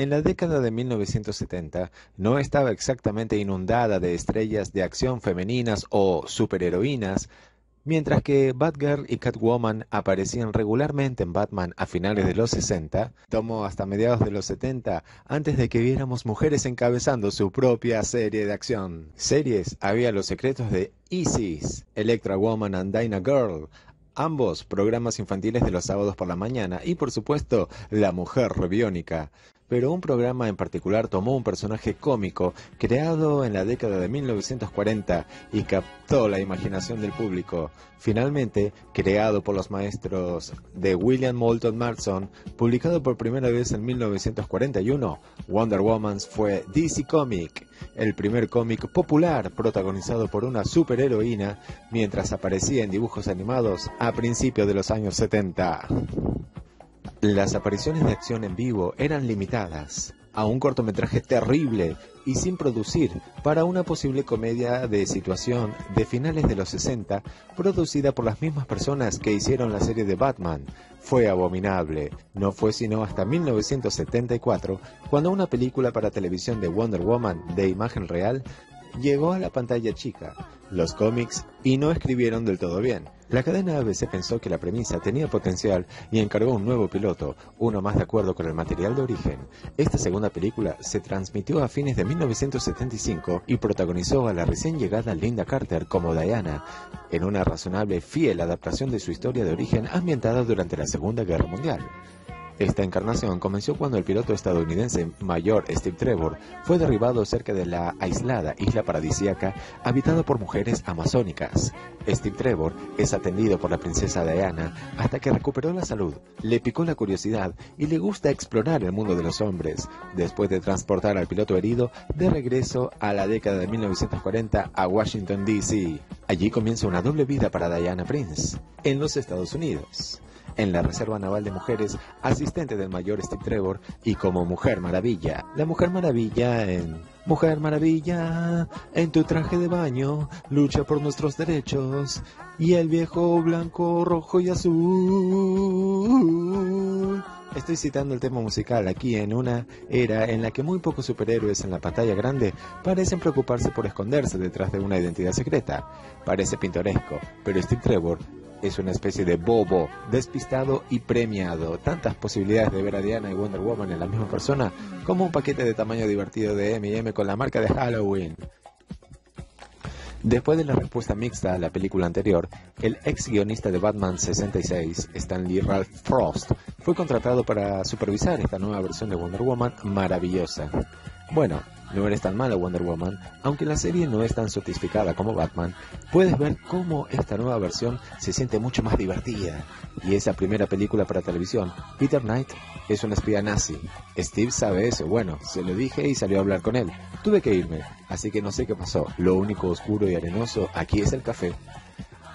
En la década de 1970 no estaba exactamente inundada de estrellas de acción femeninas o superheroínas, mientras que Batgirl y Catwoman aparecían regularmente en Batman a finales de los 60, tomó hasta mediados de los 70 antes de que viéramos mujeres encabezando su propia serie de acción. Series había Los secretos de Isis, Electra Woman and Dinah Girl, ambos programas infantiles de los sábados por la mañana y por supuesto La Mujer Biónica pero un programa en particular tomó un personaje cómico creado en la década de 1940 y captó la imaginación del público. Finalmente, creado por los maestros de William Moulton Marston, publicado por primera vez en 1941, Wonder Woman fue DC Comic, el primer cómic popular protagonizado por una superheroína mientras aparecía en dibujos animados a principios de los años 70. Las apariciones de acción en vivo eran limitadas a un cortometraje terrible y sin producir para una posible comedia de situación de finales de los 60 producida por las mismas personas que hicieron la serie de Batman. Fue abominable. No fue sino hasta 1974 cuando una película para televisión de Wonder Woman de imagen real llegó a la pantalla chica, los cómics y no escribieron del todo bien. La cadena ABC pensó que la premisa tenía potencial y encargó un nuevo piloto, uno más de acuerdo con el material de origen. Esta segunda película se transmitió a fines de 1975 y protagonizó a la recién llegada Linda Carter como Diana, en una razonable fiel adaptación de su historia de origen ambientada durante la Segunda Guerra Mundial. Esta encarnación comenzó cuando el piloto estadounidense mayor Steve Trevor fue derribado cerca de la aislada isla paradisíaca habitada por mujeres amazónicas. Steve Trevor es atendido por la princesa Diana hasta que recuperó la salud, le picó la curiosidad y le gusta explorar el mundo de los hombres, después de transportar al piloto herido de regreso a la década de 1940 a Washington, D.C. Allí comienza una doble vida para Diana Prince, en los Estados Unidos en la Reserva Naval de Mujeres, asistente del mayor Steve Trevor y como Mujer Maravilla. La Mujer Maravilla en Mujer Maravilla, en tu traje de baño, lucha por nuestros derechos. Y el viejo blanco, rojo y azul. Estoy citando el tema musical aquí en una era en la que muy pocos superhéroes en la pantalla grande parecen preocuparse por esconderse detrás de una identidad secreta. Parece pintoresco, pero Steve Trevor es una especie de bobo, despistado y premiado. Tantas posibilidades de ver a Diana y Wonder Woman en la misma persona como un paquete de tamaño divertido de M&M con la marca de Halloween. Después de la respuesta mixta a la película anterior, el ex guionista de Batman 66, Stanley Ralph Frost, fue contratado para supervisar esta nueva versión de Wonder Woman maravillosa. Bueno, no eres tan mala Wonder Woman, aunque la serie no es tan sofisticada como Batman, puedes ver cómo esta nueva versión se siente mucho más divertida. Y esa primera película para televisión, Peter Knight es un espía nazi. Steve sabe eso, bueno, se lo dije y salió a hablar con él. Tuve que irme, así que no sé qué pasó. Lo único oscuro y arenoso aquí es el café.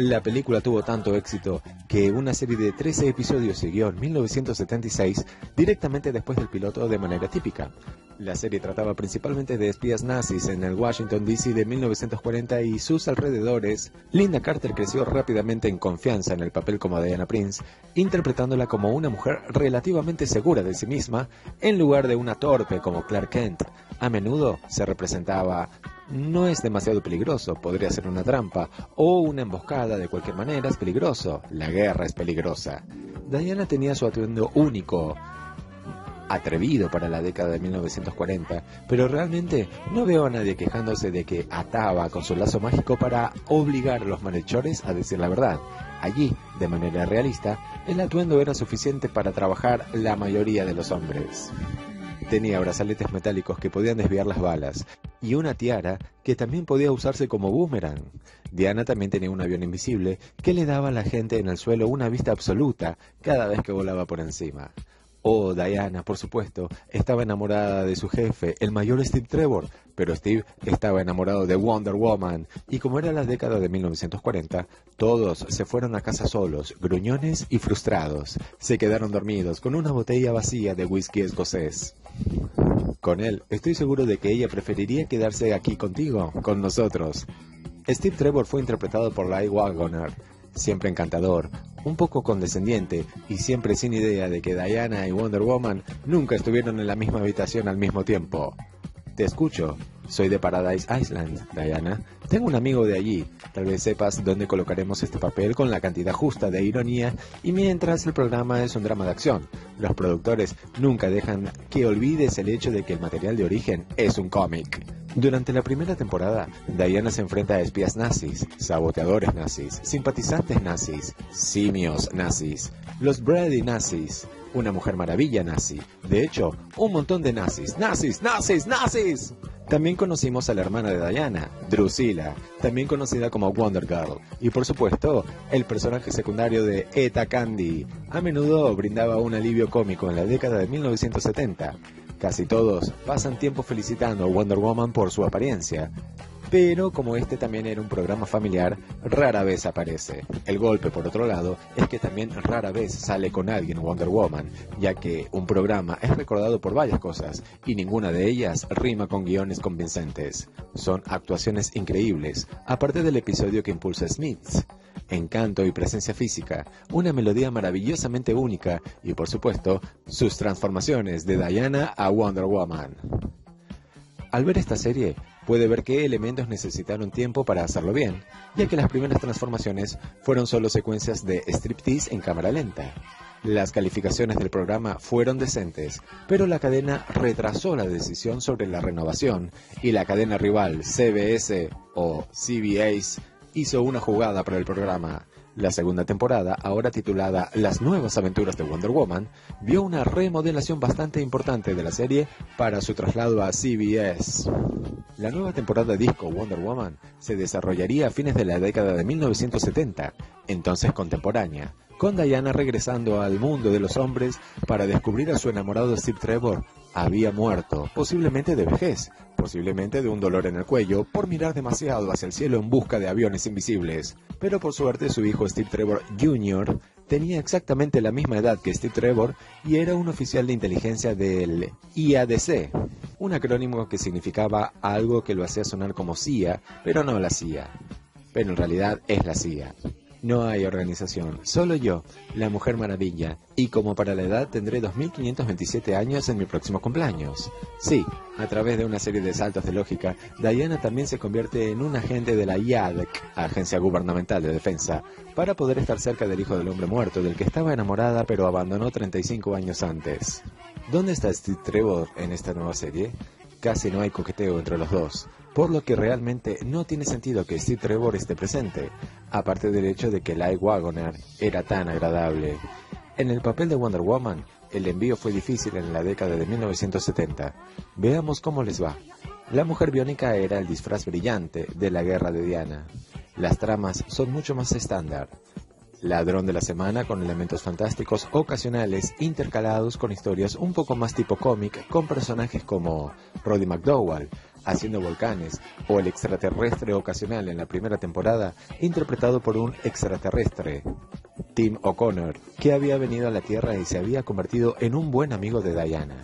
La película tuvo tanto éxito que una serie de 13 episodios siguió en 1976 directamente después del piloto de manera típica. La serie trataba principalmente de espías nazis en el Washington DC de 1940 y sus alrededores. Linda Carter creció rápidamente en confianza en el papel como Diana Prince, interpretándola como una mujer relativamente segura de sí misma en lugar de una torpe como Clark Kent. A menudo se representaba no es demasiado peligroso, podría ser una trampa o una emboscada, de cualquier manera es peligroso, la guerra es peligrosa. Diana tenía su atuendo único, atrevido para la década de 1940, pero realmente no veo a nadie quejándose de que ataba con su lazo mágico para obligar a los malhechores a decir la verdad. Allí, de manera realista, el atuendo era suficiente para trabajar la mayoría de los hombres. Tenía brazaletes metálicos que podían desviar las balas y una tiara que también podía usarse como boomerang. Diana también tenía un avión invisible que le daba a la gente en el suelo una vista absoluta cada vez que volaba por encima. Oh, Diana, por supuesto, estaba enamorada de su jefe, el mayor Steve Trevor, pero Steve estaba enamorado de Wonder Woman, y como era la década de 1940, todos se fueron a casa solos, gruñones y frustrados. Se quedaron dormidos con una botella vacía de whisky escocés. Con él, estoy seguro de que ella preferiría quedarse aquí contigo, con nosotros. Steve Trevor fue interpretado por Lai Wagoner, siempre encantador, un poco condescendiente y siempre sin idea de que Diana y Wonder Woman nunca estuvieron en la misma habitación al mismo tiempo. Te escucho. Soy de Paradise Island, Diana. Tengo un amigo de allí. Tal vez sepas dónde colocaremos este papel con la cantidad justa de ironía y mientras el programa es un drama de acción. Los productores nunca dejan que olvides el hecho de que el material de origen es un cómic. Durante la primera temporada, Diana se enfrenta a espías nazis, saboteadores nazis, simpatizantes nazis, simios nazis, los Brady nazis, una mujer maravilla nazi. De hecho, un montón de nazis, nazis, nazis, nazis. También conocimos a la hermana de Diana, Drusilla, también conocida como Wonder Girl, y por supuesto, el personaje secundario de Eta Candy. A menudo brindaba un alivio cómico en la década de 1970. Casi todos pasan tiempo felicitando a Wonder Woman por su apariencia, pero como este también era un programa familiar, rara vez aparece. El golpe, por otro lado, es que también rara vez sale con alguien Wonder Woman, ya que un programa es recordado por varias cosas, y ninguna de ellas rima con guiones convincentes. Son actuaciones increíbles, aparte del episodio que impulsa Smiths encanto y presencia física, una melodía maravillosamente única y por supuesto sus transformaciones de Diana a Wonder Woman. Al ver esta serie, puede ver qué elementos necesitaron tiempo para hacerlo bien, ya que las primeras transformaciones fueron solo secuencias de striptease en cámara lenta. Las calificaciones del programa fueron decentes, pero la cadena retrasó la decisión sobre la renovación y la cadena rival CBS o CBS hizo una jugada para el programa. La segunda temporada, ahora titulada Las nuevas aventuras de Wonder Woman, vio una remodelación bastante importante de la serie para su traslado a CBS. La nueva temporada disco Wonder Woman se desarrollaría a fines de la década de 1970, entonces contemporánea, con Diana regresando al mundo de los hombres para descubrir a su enamorado Steve Trevor había muerto, posiblemente de vejez, posiblemente de un dolor en el cuello, por mirar demasiado hacia el cielo en busca de aviones invisibles. Pero por suerte su hijo Steve Trevor Jr. tenía exactamente la misma edad que Steve Trevor y era un oficial de inteligencia del IADC, un acrónimo que significaba algo que lo hacía sonar como CIA, pero no la CIA. Pero en realidad es la CIA. No hay organización, solo yo, la Mujer Maravilla, y como para la edad tendré 2527 años en mi próximo cumpleaños. Sí, a través de una serie de saltos de lógica, Diana también se convierte en un agente de la IADC, Agencia Gubernamental de Defensa, para poder estar cerca del hijo del hombre muerto del que estaba enamorada pero abandonó 35 años antes. ¿Dónde está Steve Trevor en esta nueva serie? Casi no hay coqueteo entre los dos por lo que realmente no tiene sentido que Steve Trevor esté presente, aparte del hecho de que Lai Wagoner era tan agradable. En el papel de Wonder Woman, el envío fue difícil en la década de 1970. Veamos cómo les va. La mujer biónica era el disfraz brillante de la guerra de Diana. Las tramas son mucho más estándar. Ladrón de la semana con elementos fantásticos ocasionales intercalados con historias un poco más tipo cómic con personajes como Roddy McDowell, haciendo volcanes, o el extraterrestre ocasional en la primera temporada, interpretado por un extraterrestre, Tim O'Connor, que había venido a la Tierra y se había convertido en un buen amigo de Diana.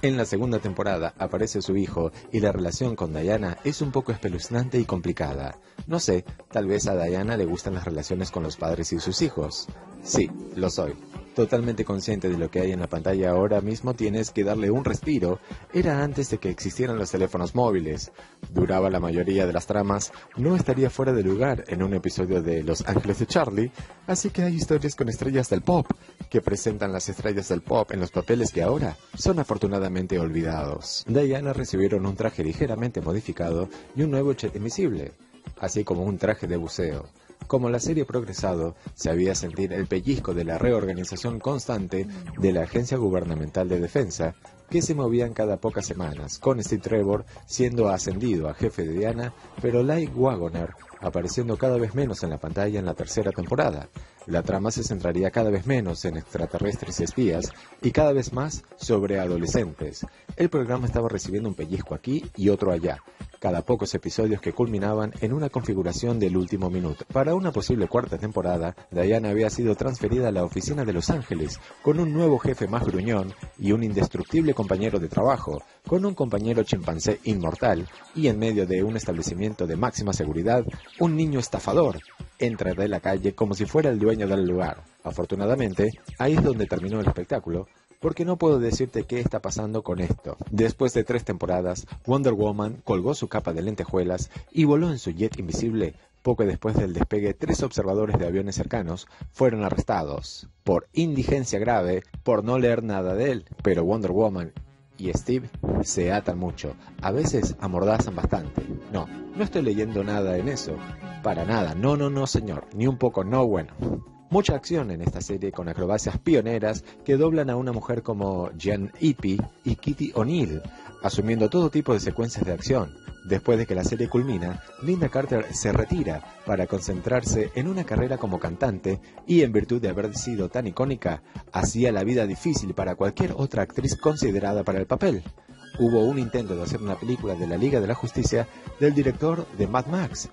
En la segunda temporada aparece su hijo y la relación con Diana es un poco espeluznante y complicada. No sé, tal vez a Diana le gustan las relaciones con los padres y sus hijos. Sí, lo soy totalmente consciente de lo que hay en la pantalla ahora mismo, tienes que darle un respiro. Era antes de que existieran los teléfonos móviles. Duraba la mayoría de las tramas, no estaría fuera de lugar en un episodio de Los Ángeles de Charlie, así que hay historias con estrellas del pop, que presentan las estrellas del pop en los papeles que ahora son afortunadamente olvidados. Diana recibieron un traje ligeramente modificado y un nuevo chat invisible, así como un traje de buceo. Como la serie progresado, se había sentido el pellizco de la reorganización constante de la Agencia Gubernamental de Defensa, que se movían cada pocas semanas, con Steve Trevor siendo ascendido a jefe de Diana, pero Light Wagoner apareciendo cada vez menos en la pantalla en la tercera temporada. La trama se centraría cada vez menos en extraterrestres y espías y cada vez más sobre adolescentes. El programa estaba recibiendo un pellizco aquí y otro allá, cada pocos episodios que culminaban en una configuración del último minuto. Para una posible cuarta temporada, Diana había sido transferida a la oficina de Los Ángeles, con un nuevo jefe más gruñón y un indestructible compañero de trabajo, con un compañero chimpancé inmortal y en medio de un establecimiento de máxima seguridad, un niño estafador. Entra de la calle como si fuera el dueño del lugar. Afortunadamente, ahí es donde terminó el espectáculo, porque no puedo decirte qué está pasando con esto. Después de tres temporadas, Wonder Woman colgó su capa de lentejuelas y voló en su jet invisible. Poco después del despegue, tres observadores de aviones cercanos fueron arrestados por indigencia grave por no leer nada de él. Pero Wonder Woman y Steve se atan mucho, a veces amordazan bastante. No, no estoy leyendo nada en eso. Para nada, no, no, no, señor, ni un poco, no bueno. Mucha acción en esta serie con acrobacias pioneras que doblan a una mujer como Jen Ippy y Kitty O'Neill, asumiendo todo tipo de secuencias de acción. Después de que la serie culmina, Linda Carter se retira para concentrarse en una carrera como cantante y en virtud de haber sido tan icónica, hacía la vida difícil para cualquier otra actriz considerada para el papel. Hubo un intento de hacer una película de la Liga de la Justicia del director de Mad Max,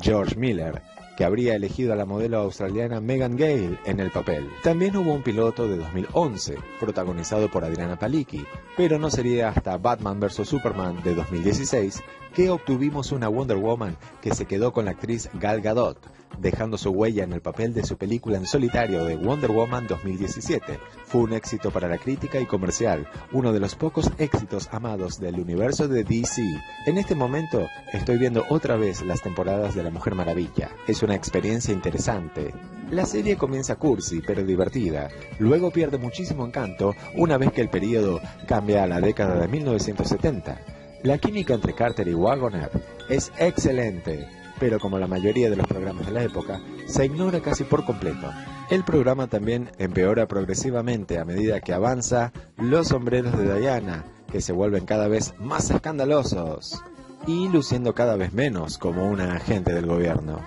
George Miller, que habría elegido a la modelo australiana Megan Gale en el papel. También hubo un piloto de 2011, protagonizado por Adriana Palicki, pero no sería hasta Batman vs. Superman de 2016 que obtuvimos una Wonder Woman que se quedó con la actriz Gal Gadot, dejando su huella en el papel de su película en solitario de Wonder Woman 2017. Fue un éxito para la crítica y comercial, uno de los pocos éxitos amados del universo de DC. En este momento estoy viendo otra vez las temporadas de La Mujer Maravilla. Una experiencia interesante. La serie comienza cursi pero divertida, luego pierde muchísimo encanto una vez que el periodo cambia a la década de 1970. La química entre Carter y Wagoner es excelente, pero como la mayoría de los programas de la época, se ignora casi por completo. El programa también empeora progresivamente a medida que avanza los sombreros de Diana, que se vuelven cada vez más escandalosos y luciendo cada vez menos como una agente del gobierno.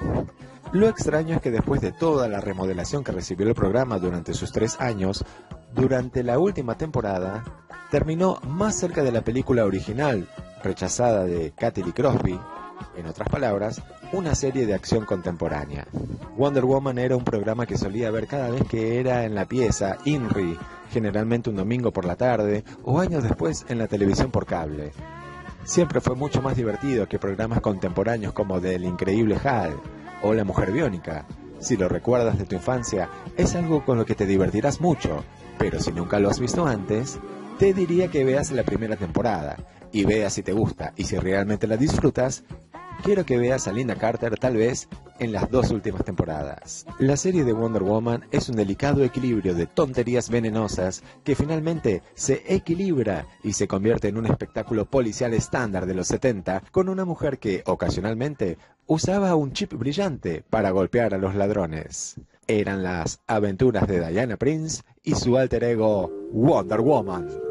Lo extraño es que después de toda la remodelación que recibió el programa durante sus tres años, durante la última temporada, terminó más cerca de la película original, rechazada de Kathy Lee Crosby, en otras palabras, una serie de acción contemporánea. Wonder Woman era un programa que solía ver cada vez que era en la pieza, INRI, generalmente un domingo por la tarde o años después en la televisión por cable. Siempre fue mucho más divertido que programas contemporáneos como del Increíble Hal o La Mujer Biónica. Si lo recuerdas de tu infancia, es algo con lo que te divertirás mucho, pero si nunca lo has visto antes, te diría que veas la primera temporada y veas si te gusta y si realmente la disfrutas, quiero que veas a Linda Carter tal vez en las dos últimas temporadas. La serie de Wonder Woman es un delicado equilibrio de tonterías venenosas que finalmente se equilibra y se convierte en un espectáculo policial estándar de los 70 con una mujer que ocasionalmente usaba un chip brillante para golpear a los ladrones. Eran las aventuras de Diana Prince y su alter ego Wonder Woman.